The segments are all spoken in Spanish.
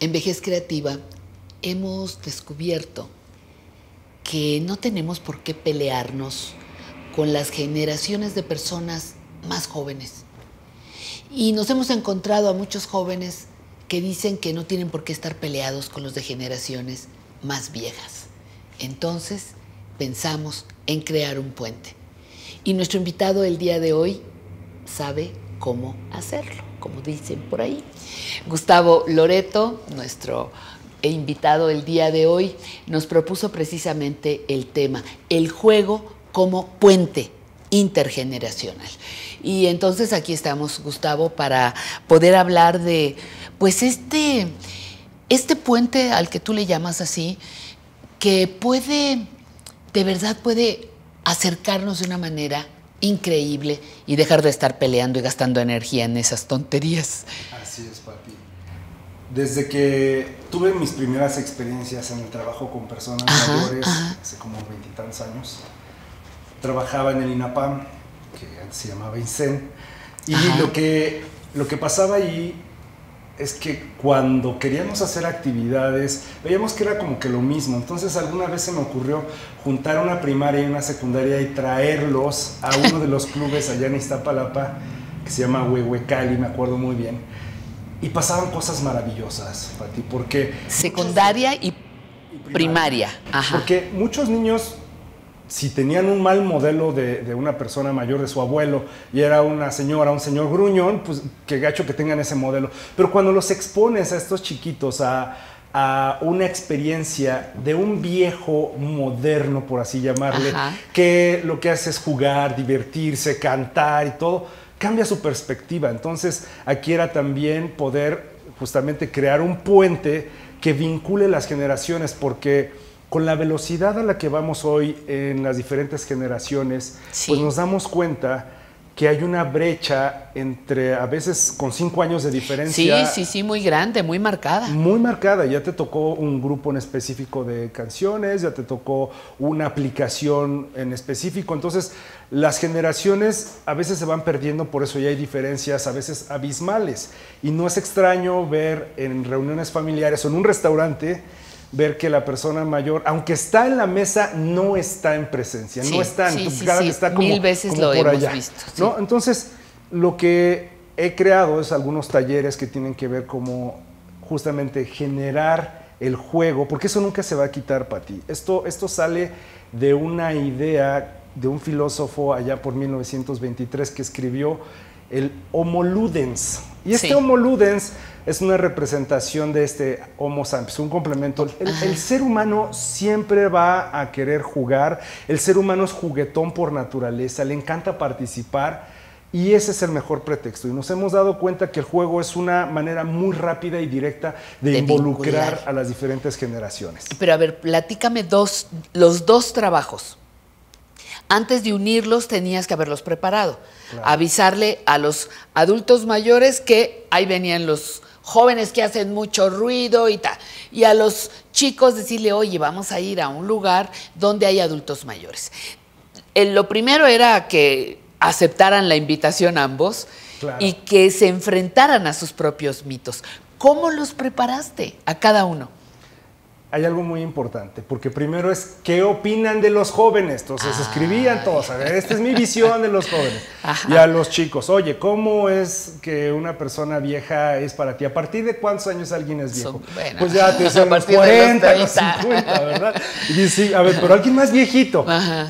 En Vejez Creativa hemos descubierto que no tenemos por qué pelearnos con las generaciones de personas más jóvenes. Y nos hemos encontrado a muchos jóvenes que dicen que no tienen por qué estar peleados con los de generaciones más viejas. Entonces pensamos en crear un puente. Y nuestro invitado el día de hoy sabe cómo hacerlo, como dicen por ahí. Gustavo Loreto, nuestro invitado el día de hoy, nos propuso precisamente el tema, el juego como puente intergeneracional. Y entonces aquí estamos, Gustavo, para poder hablar de, pues, este, este puente al que tú le llamas así, que puede, de verdad puede acercarnos de una manera increíble y dejar de estar peleando y gastando energía en esas tonterías. Así es, papi. Desde que tuve mis primeras experiencias en el trabajo con personas mayores, hace como veintitantos años, trabajaba en el INAPAM, que antes se llamaba INSEN, y lo que, lo que pasaba ahí es que cuando queríamos hacer actividades, veíamos que era como que lo mismo. Entonces alguna vez se me ocurrió juntar una primaria y una secundaria y traerlos a uno de los clubes allá en Iztapalapa, que se llama Huehuecali, me acuerdo muy bien. Y pasaban cosas maravillosas, Pati, porque... Secundaria y, primaria. Porque muchos niños si tenían un mal modelo de, una persona mayor, de su abuelo, y era una señora, un señor gruñón, pues qué gacho que tengan ese modelo. Pero cuando los expones a estos chiquitos a, una experiencia de un viejo moderno, por así llamarle, que lo que hace es jugar, divertirse, cantar y todo, cambia su perspectiva. Entonces, aquí era también poder justamente crear un puente que vincule las generaciones, porque con la velocidad a la que vamos hoy en las diferentes generaciones, pues nos damos cuenta que hay una brecha entre, a veces con cinco años de diferencia. Sí, sí, sí, muy grande, muy marcada. Muy marcada. Ya te tocó un grupo en específico de canciones, ya te tocó una aplicación en específico. Entonces, las generaciones a veces se van perdiendo, por eso ya hay diferencias a veces abismales. Y no es extraño ver en reuniones familiares o en un restaurante ver que la persona mayor, aunque está en la mesa, no está en presencia, no está en tu cara, está como, Mil veces lo por hemos Visto, ¿no? Entonces, lo que he creado es algunos talleres que tienen que ver como justamente generar el juego, porque eso nunca se va a quitar para ti. Esto, esto sale de una idea de un filósofo allá por 1923 que escribió el Homo Ludens. Y este Homo Ludens es una representación de este Homo sapiens, un complemento. El, ser humano siempre va a querer jugar, el ser humano es juguetón por naturaleza, le encanta participar. Y ese es el mejor pretexto. Y nos hemos dado cuenta que el juego es una manera muy rápida y directa de, involucrar a las diferentes generaciones. Pero a ver, platícame dos, los dos trabajos. Antes de unirlos tenías que haberlos preparado. Avisarle a los adultos mayores que ahí venían los jóvenes que hacen mucho ruido y tal. Y a los chicos decirle, oye, vamos a ir a un lugar donde hay adultos mayores. lo primero era que aceptaran la invitación ambos y que se enfrentaran a sus propios mitos. ¿Cómo los preparaste a cada uno? Hay algo muy importante, porque primero es qué opinan de los jóvenes. Entonces escribían todos, a ver, esta es mi visión de los jóvenes. Y a los chicos, oye, ¿cómo es que una persona vieja es para ti? ¿A partir de cuántos años alguien es viejo? pues ya te dicen los 40, los 50, ¿verdad? Y dices, a ver, pero alguien más viejito,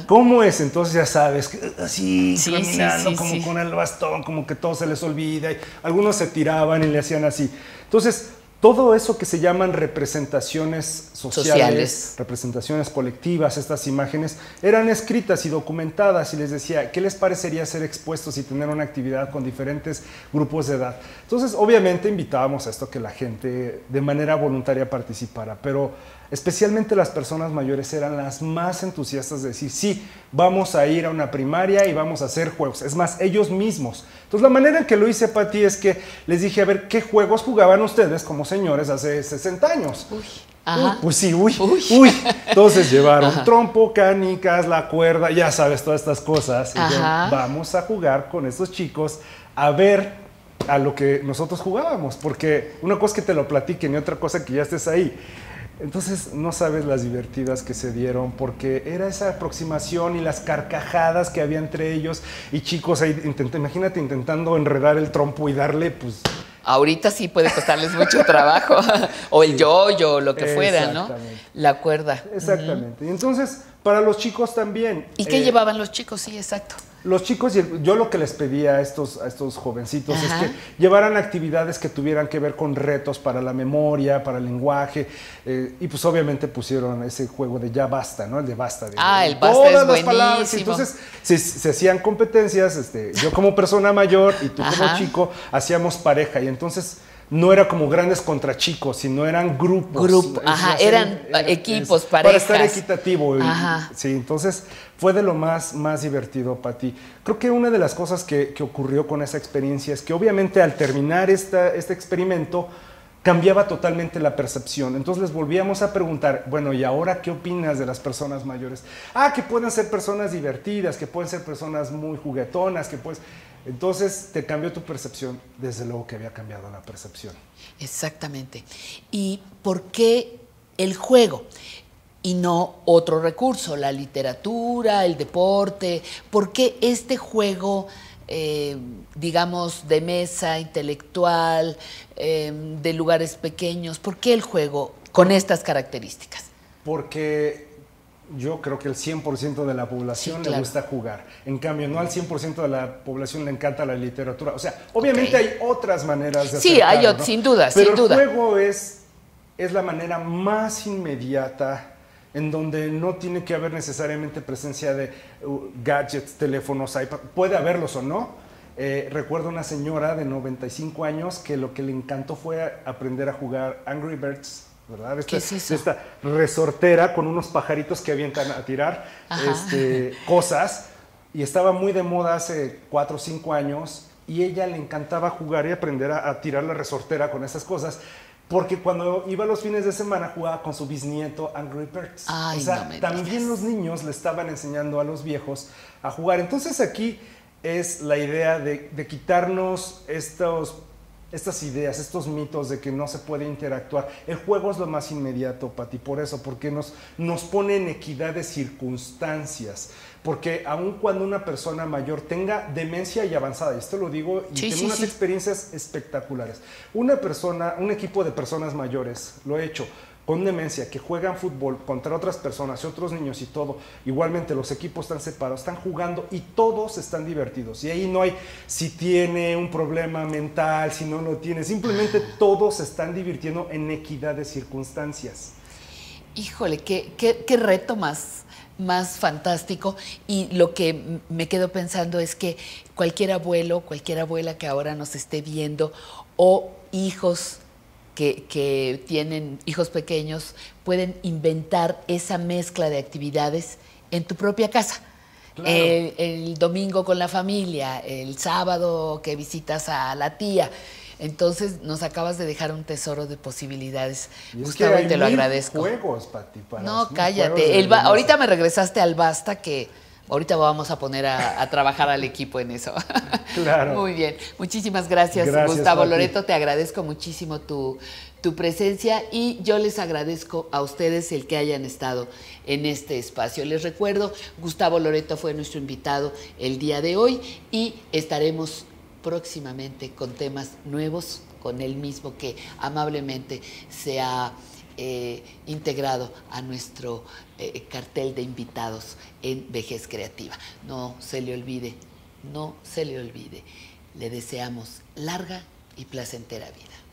¿cómo es? Entonces ya sabes, así, caminando, como con el bastón, como que todo se les olvida. algunos se tiraban y le hacían así. Entonces, todo eso que se llaman representaciones sociales, representaciones colectivas, estas imágenes, eran escritas y documentadas y les decía, ¿qué les parecería ser expuestos y tener una actividad con diferentes grupos de edad? Entonces, obviamente invitábamos a esto que la gente de manera voluntaria participara, pero especialmente las personas mayores eran las más entusiastas de decir, sí, vamos a ir a una primaria y vamos a hacer juegos. Es más, ellos mismos. Entonces, la manera en que lo hice, Pati, es que les dije, a ver, ¿qué juegos jugaban ustedes como señores hace 60 años? Uy. pues sí, uy, uy, Entonces llevaron trompo, canicas, la cuerda, ya sabes, todas estas cosas. Y vamos a jugar con estos chicos a ver a lo que nosotros jugábamos, porque una cosa es que te lo platiquen y otra cosa que ya estés ahí. Entonces no sabes las divertidas que se dieron porque era esa aproximación y las carcajadas que había entre ellos y chicos ahí, imagínate intentando enredar el trompo y darle pues... Ahorita sí puede costarles mucho trabajo, o el yo-yo, lo que fuera, ¿no? La cuerda. Exactamente. Y entonces, para los chicos también. ¿Y qué eh, llevaban los chicos? Sí, exacto. Los chicos, yo lo que les pedía a estos, a estos jovencitos es que llevaran actividades que tuvieran que ver con retos para la memoria, para el lenguaje, eh, y pues obviamente pusieron ese juego de ya basta, ¿no? El de basta. De, ah, el basta todas es las palabras. Entonces se, hacían competencias, este, yo como persona mayor y tú como chico hacíamos pareja, y entonces no era como grandes contra chicos, sino eran grupos. Grupo, ajá, eran equipos, parejas. Para estar equitativo. Ajá. sí, entonces fue de lo más, más divertido para ti. Creo que una de las cosas que, ocurrió con esa experiencia es que obviamente al terminar esta, este experimento cambiaba totalmente la percepción. Entonces les volvíamos a preguntar, bueno, ¿y ahora qué opinas de las personas mayores? Ah, que pueden ser personas divertidas, que pueden ser personas muy juguetonas, que puedes... Entonces te cambió tu percepción, desde luego que había cambiado la percepción. Exactamente. ¿Y por qué el juego? y no otro recurso, la literatura, el deporte, ¿por qué este juego, eh, digamos, de mesa, intelectual, eh, de lugares pequeños, por qué el juego con estas características? Porque yo creo que el 100% de la población le gusta jugar. En cambio, no al 100% de la población le encanta la literatura. O sea, obviamente hay otras maneras de Sí, hay otras, sin duda, Pero sin duda. el juego es, es la manera más inmediata en donde no tiene que haber necesariamente presencia de uh, gadgets, teléfonos, iPad. Puede haberlos o no. Eh, recuerdo una señora de 95 años que lo que le encantó fue aprender a jugar Angry Birds ¿verdad? Esta, es eso? esta resortera con unos pajaritos que avientan a tirar este, cosas. Y estaba muy de moda hace 4 o 5 años y ella le encantaba jugar y aprender a, tirar la resortera con esas cosas. Porque cuando iba los fines de semana jugaba con su bisnieto Angry Birds. o sea, también los niños le estaban enseñando a los viejos a jugar. Entonces aquí es la idea de, de quitarnos estos estas ideas, estos mitos de que no se puede interactuar. El juego es lo más inmediato, Pati, por eso, porque nos, nos pone en equidad de circunstancias. Porque aun cuando una persona mayor tenga demencia y avanzada, y esto lo digo y tengo unas experiencias espectaculares, una persona, un equipo de personas mayores, lo he hecho, con demencia que juegan fútbol contra otras personas y otros niños y todo, igualmente los equipos están separados, están jugando y todos están divertidos. Y ahí no hay si tiene un problema mental, si no lo tiene, simplemente todos están divirtiendo en equidad de circunstancias. Híjole, qué, qué, reto más, más fantástico. Y lo que me quedo pensando es que cualquier abuelo, cualquier abuela que ahora nos esté viendo o hijos que, tienen hijos pequeños pueden inventar esa mezcla de actividades en tu propia casa. El, domingo con la familia, el sábado que visitas a la tía. Entonces nos acabas de dejar un tesoro de posibilidades. Gustavo, te lo agradezco. Juegos, Pati, para no, cállate. ahorita me regresaste al basta que ahorita vamos a poner a, trabajar al equipo en eso. Claro. Muy bien. Muchísimas gracias, Gustavo Loreto. Te agradezco muchísimo tu, tu presencia y yo les agradezco a ustedes el que hayan estado en este espacio. Les recuerdo, Gustavo Loreto fue nuestro invitado el día de hoy y estaremos próximamente con temas nuevos, con él mismo que amablemente se ha eh, integrado a nuestro eh, cartel de invitados en Vejez Creativa. No se le olvide, no se le olvide. Le deseamos larga y placentera vida.